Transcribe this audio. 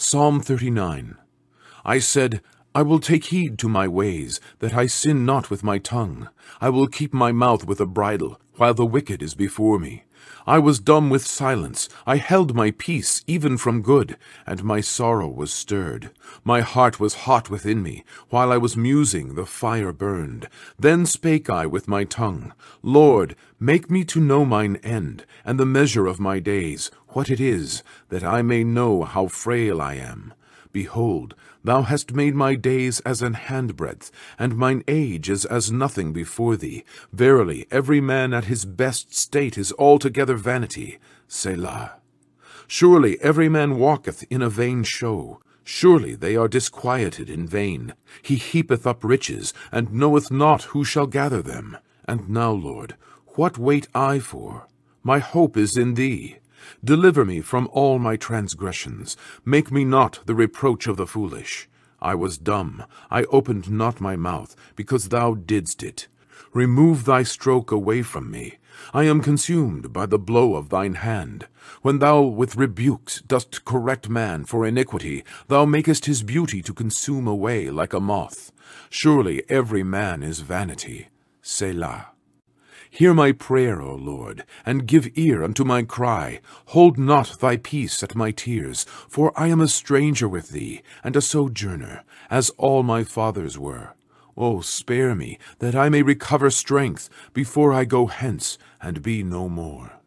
Psalm 39 I said, I will take heed to my ways, that I sin not with my tongue. I will keep my mouth with a bridle, while the wicked is before me. I was dumb with silence. I held my peace, even from good, and my sorrow was stirred. My heart was hot within me. While I was musing, the fire burned. Then spake I with my tongue, Lord, make me to know mine end, and the measure of my days, what it is, that I may know how frail I am. Behold, thou hast made my days as an handbreadth, and mine age is as nothing before thee. Verily, every man at his best state is altogether vanity. Selah. Surely every man walketh in a vain show. Surely they are disquieted in vain. He heapeth up riches, and knoweth not who shall gather them. And now, Lord, what wait I for? My hope is in thee. Deliver me from all my transgressions. Make me not the reproach of the foolish. I was dumb. I opened not my mouth, because thou didst it. Remove thy stroke away from me. I am consumed by the blow of thine hand. When thou with rebukes dost correct man for iniquity, thou makest his beauty to consume away like a moth. Surely every man is vanity. Selah. Hear my prayer, O Lord, and give ear unto my cry. Hold not thy peace at my tears, for I am a stranger with thee, and a sojourner, as all my fathers were. O spare me, that I may recover strength, before I go hence, and be no more.